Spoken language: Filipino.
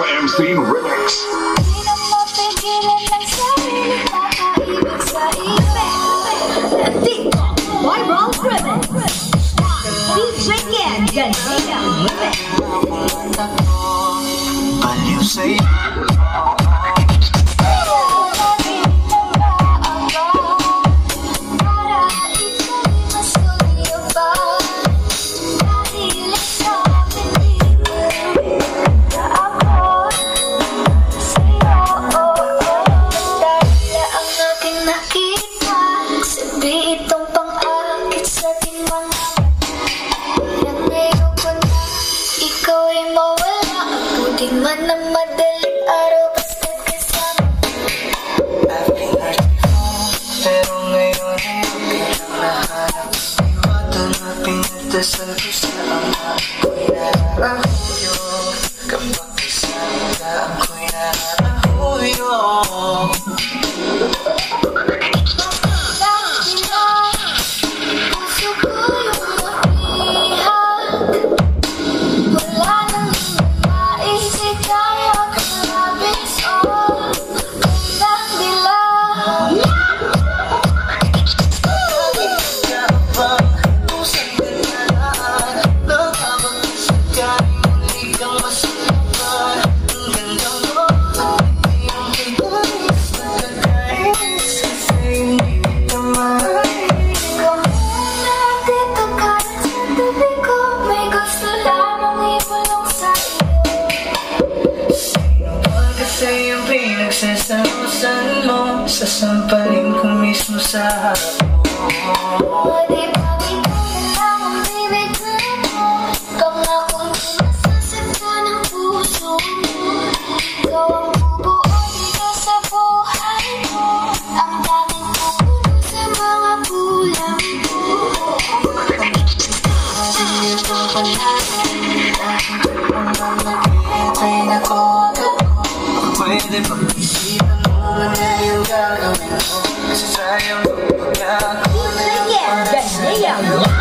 Queen Remix. Di na mapigilan ng sarili Kakaibig sa ibig nakita Sabi itong pang-akit sa mga Parang ngayon ko na ikaw ay mawala Abuti man ng madaling araw basta't kasama I've been hurt before Pero ngayon ay okay Iwata na pinagdasal ko sa ama Ako'y narahuyo pinagsasalusan mo Sasampalin ko mismo sa harap mo. Di ba na lang ang bibigyan mo? Pangakong di masasaktan ang puso mo Ikaw ang bubuo dito sa buhay mo. Ang tanging pupuno sa mga kulang mo. Ito panahon Dahil ang mamagitay na Yeah, yeah, yeah.